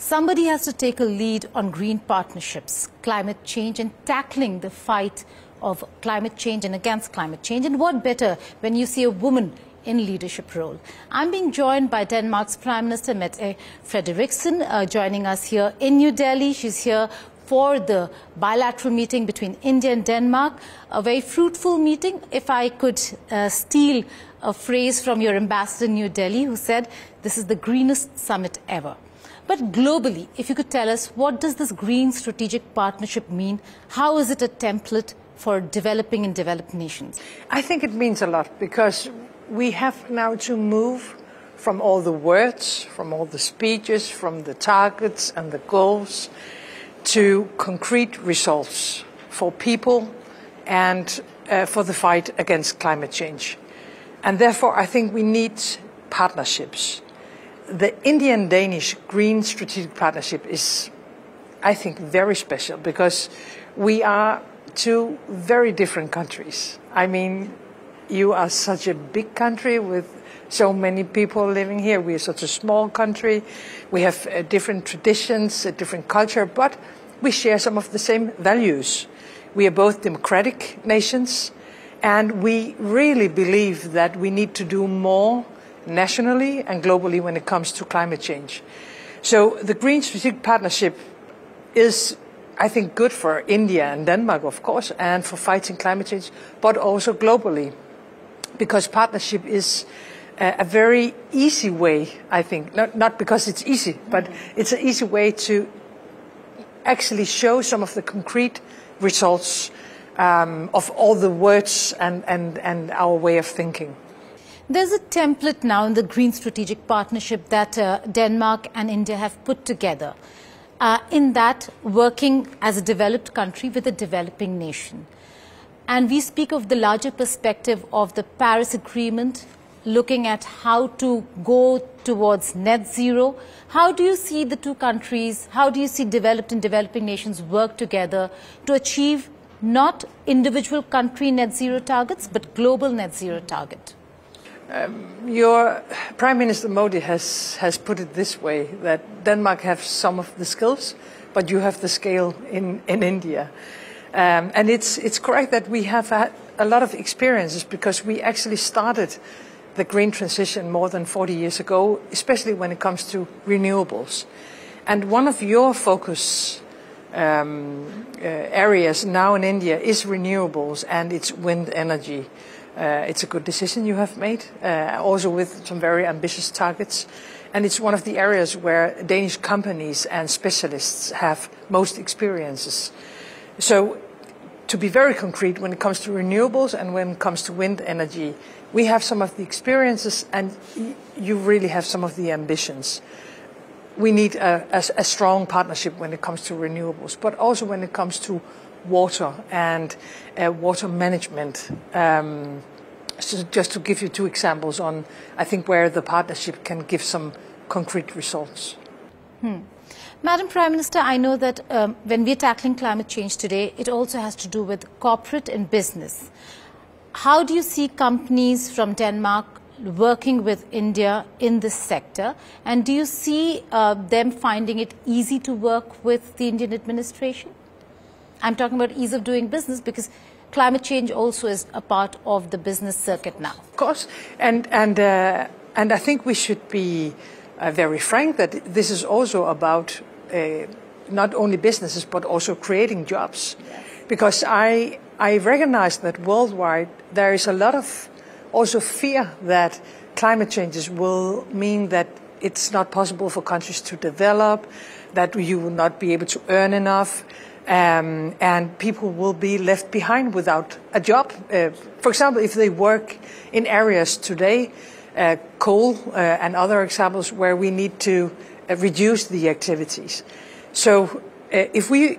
Somebody has to take a lead on green partnerships, climate change, and tackling the fight of climate change and against climate change. And what better when you see a woman in leadership role. I'm being joined by Denmark's Prime Minister Mette Frederiksen, uh, joining us here in New Delhi. She's here for the bilateral meeting between India and Denmark. A very fruitful meeting. If I could uh, steal a phrase from your ambassador in New Delhi, who said, this is the greenest summit ever. But globally, if you could tell us, what does this green strategic partnership mean? How is it a template for developing and developed nations? I think it means a lot because we have now to move from all the words, from all the speeches, from the targets and the goals to concrete results for people and uh, for the fight against climate change. And therefore, I think we need partnerships. The Indian Danish Green Strategic Partnership is, I think, very special because we are two very different countries. I mean, you are such a big country with so many people living here. We are such a small country. We have uh, different traditions, a different culture, but we share some of the same values. We are both democratic nations, and we really believe that we need to do more nationally and globally when it comes to climate change. So the Green Strategic Partnership is I think good for India and Denmark, of course, and for fighting climate change, but also globally because partnership is a very easy way, I think, not, not because it's easy, but it's an easy way to actually show some of the concrete results um, of all the words and, and, and our way of thinking. There's a template now in the Green Strategic Partnership that uh, Denmark and India have put together. Uh, in that, working as a developed country with a developing nation. And we speak of the larger perspective of the Paris Agreement, looking at how to go towards net zero. How do you see the two countries, how do you see developed and developing nations work together to achieve not individual country net zero targets, but global net zero target? Um, your Prime Minister Modi has, has put it this way that Denmark has some of the skills, but you have the scale in, in India. Um, and it's, it's correct that we have had a lot of experiences because we actually started the green transition more than 40 years ago, especially when it comes to renewables. And one of your focus um, uh, areas now in India is renewables and it's wind energy. Uh, it's a good decision you have made, uh, also with some very ambitious targets. And it's one of the areas where Danish companies and specialists have most experiences. So to be very concrete, when it comes to renewables and when it comes to wind energy, we have some of the experiences and you really have some of the ambitions. We need a, a, a strong partnership when it comes to renewables, but also when it comes to water and uh, water management. Um, so just to give you two examples on, I think, where the partnership can give some concrete results. Hmm. Madam Prime Minister, I know that um, when we're tackling climate change today, it also has to do with corporate and business. How do you see companies from Denmark working with India in this sector? And do you see uh, them finding it easy to work with the Indian administration? I'm talking about ease of doing business because climate change also is a part of the business circuit now. Of course, and and uh, and I think we should be uh, very frank that this is also about uh, not only businesses but also creating jobs. Yes. Because I I recognize that worldwide there is a lot of also fear that climate changes will mean that it's not possible for countries to develop, that you will not be able to earn enough, um, and people will be left behind without a job. Uh, for example, if they work in areas today, uh, coal uh, and other examples where we need to uh, reduce the activities. So uh, if we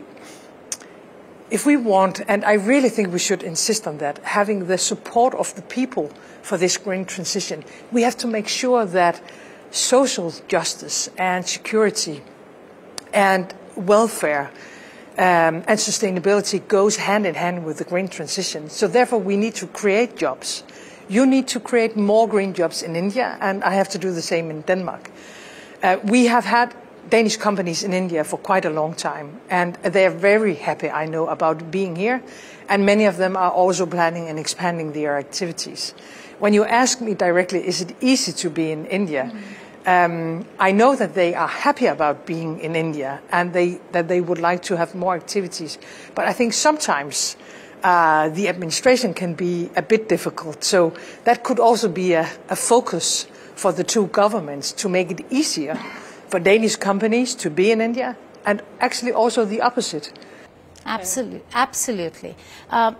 if we want, and I really think we should insist on that, having the support of the people for this green transition, we have to make sure that social justice and security and welfare um, and sustainability goes hand in hand with the green transition. So therefore, we need to create jobs. You need to create more green jobs in India, and I have to do the same in Denmark. Uh, we have had Danish companies in India for quite a long time, and they're very happy, I know, about being here, and many of them are also planning and expanding their activities. When you ask me directly, is it easy to be in India? Um, I know that they are happy about being in India and they, that they would like to have more activities. But I think sometimes uh, the administration can be a bit difficult. So that could also be a, a focus for the two governments to make it easier for Danish companies to be in India and actually also the opposite. Absolutely. Absolutely. Uh,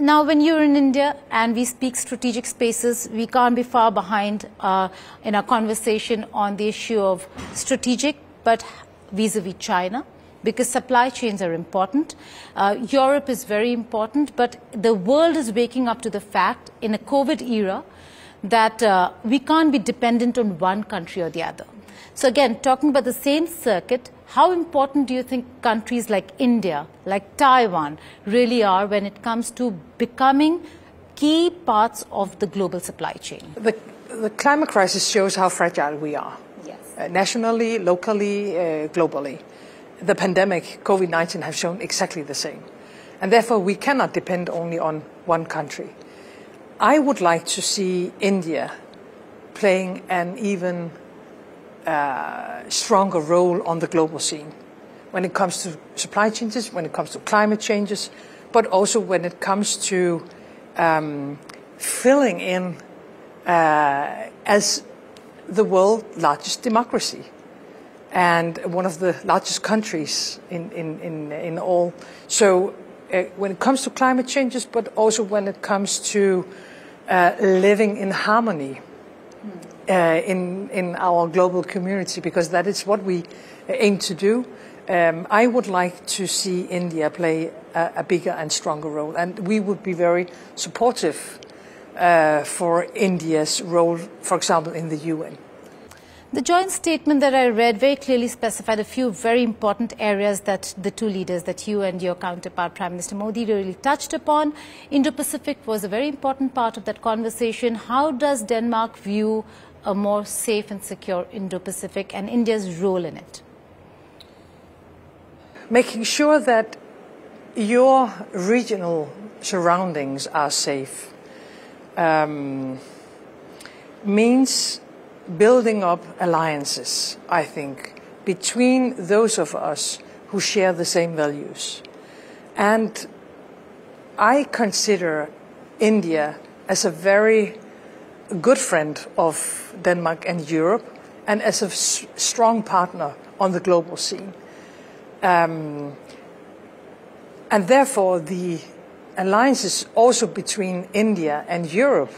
now, when you're in India and we speak strategic spaces, we can't be far behind uh, in our conversation on the issue of strategic, but vis-a-vis China, because supply chains are important. Uh, Europe is very important, but the world is waking up to the fact in a COVID era that uh, we can't be dependent on one country or the other. So again, talking about the same circuit, how important do you think countries like India, like Taiwan, really are when it comes to becoming key parts of the global supply chain? The, the climate crisis shows how fragile we are. Yes. Uh, nationally, locally, uh, globally. The pandemic, COVID 19, have shown exactly the same. And therefore, we cannot depend only on one country. I would like to see India playing an even stronger role on the global scene when it comes to supply changes, when it comes to climate changes, but also when it comes to um, filling in uh, as the world's largest democracy and one of the largest countries in, in, in, in all. So, uh, when it comes to climate changes, but also when it comes to uh, living in harmony uh, in, in our global community, because that is what we aim to do. Um, I would like to see India play a, a, bigger and stronger role, and we would be very supportive uh, for India's role, for example, in the UN. The joint statement that I read very clearly specified a few very important areas that the two leaders, that you and your counterpart, Prime Minister Modi, really touched upon. Indo-Pacific was a very important part of that conversation. How does Denmark view a more safe and secure Indo-Pacific and India's role in it? Making sure that your regional surroundings are safe um, means building up alliances, I think, between those of us who share the same values. And I consider India as a very good friend of Denmark and Europe and as a strong partner on the global scene. Um, and therefore, the alliances also between India and Europe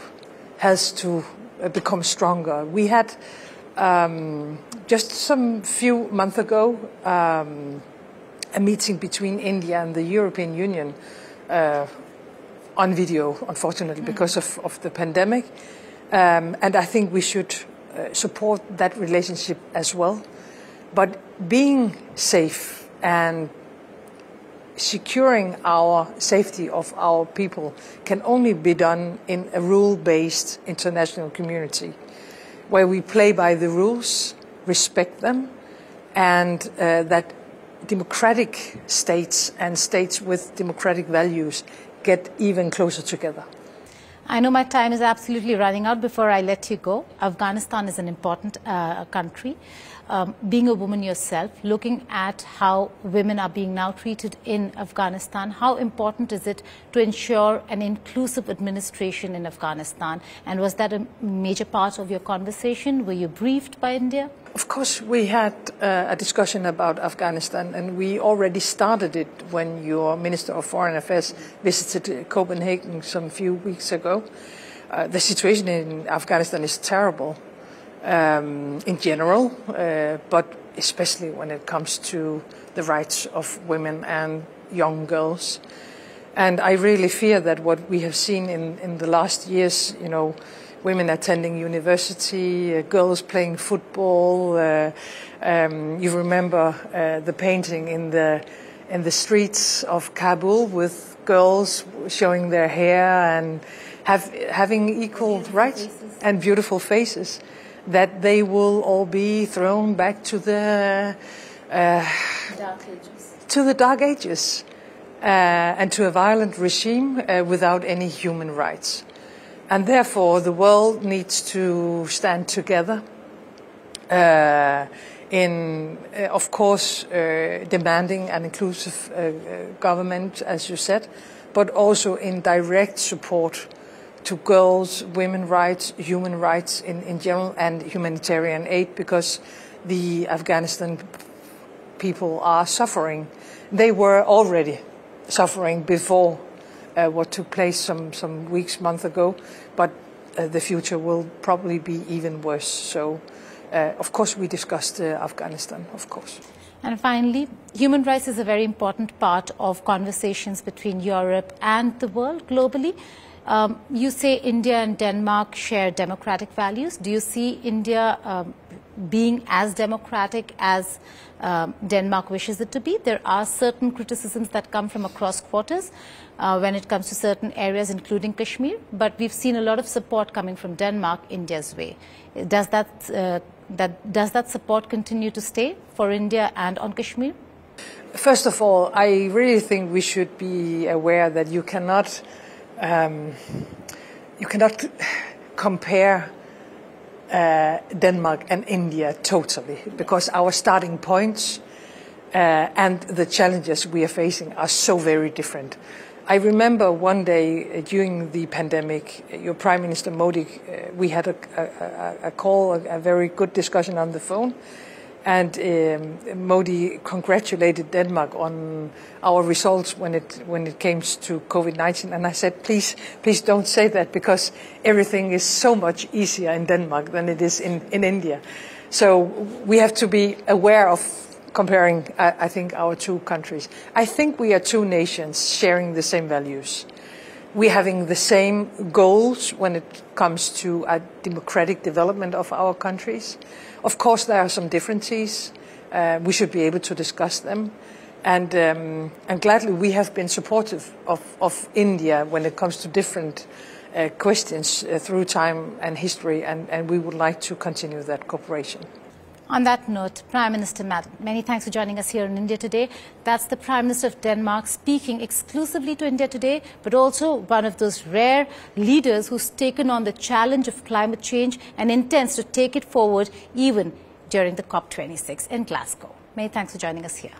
has to become stronger. We had um, just some few months ago um, a meeting between India and the European Union uh, on video, unfortunately, mm. because of, of the pandemic. Um, and I think we should uh, support that relationship as well. But being safe and securing our safety of our people can only be done in a rule-based international community where we play by the rules, respect them, and uh, that democratic states and states with democratic values get even closer together. I know my time is absolutely running out before I let you go. Afghanistan is an important uh, country um, being a woman yourself, looking at how women are being now treated in Afghanistan, how important is it to ensure an inclusive administration in Afghanistan? And was that a major part of your conversation? Were you briefed by India? Of course, we had uh, a discussion about Afghanistan, and we already started it when your Minister of Foreign Affairs visited Copenhagen some few weeks ago. Uh, the situation in Afghanistan is terrible um, in general, uh, but especially when it comes to the rights of women and young girls. And I really fear that what we have seen in, in the last years, you know, women attending university, uh, girls playing football. Uh, um, you remember uh, the painting in the in the streets of Kabul with girls showing their hair and have, having equal rights and beautiful faces. That they will all be thrown back to the uh, dark ages. To the dark ages, uh, and to a violent regime uh, without any human rights, and therefore the world needs to stand together. Uh, in, uh, of course, uh, demanding an inclusive government, as you said, but also in direct support to girls, women's rights, human rights in, in general, and humanitarian aid because the Afghanistan people are suffering. They were already suffering before uh, what took place some, some weeks, months ago, but uh, the future will probably be even worse. So, uh, of course, we discussed uh, Afghanistan, of course. And finally, human rights is a very important part of conversations between Europe and the world globally. Um, you say India and Denmark share democratic values. Do you see India um, being as democratic as um, Denmark wishes it to be? There are certain criticisms that come from across quarters uh, when it comes to certain areas, including Kashmir. But we've seen a lot of support coming from Denmark, India's way. Does that, uh, that, does that support continue to stay for India and on Kashmir? First of all, I really think we should be aware that you cannot um, you cannot compare uh, Denmark and India totally because our starting points uh, and the challenges we are facing are so very different. I remember one day uh, during the pandemic, your Prime Minister Modi, uh, we had a, a, a call, a, a, very good discussion on the phone, and um, Modi congratulated Denmark on our results when it when it came to COVID-19. And I said, please, please don't say that because everything is so much easier in Denmark than it is in, in India. So we have to be aware of comparing, I, I think, our two countries. I think we are two nations sharing the same values. We're having the same goals when it comes to a democratic development of our countries. Of course, there are some differences. Uh, we should be able to discuss them. And, um, and gladly, we have been supportive of, of India when it comes to different uh, questions uh, through time and history, and, and we would like to continue that cooperation. On that note, Prime Minister, Madam, many thanks for joining us here in India today. That's the Prime Minister of Denmark speaking exclusively to India today, but also one of those rare leaders who's taken on the challenge of climate change and intends to take it forward even during the COP26 in Glasgow. Many thanks for joining us here.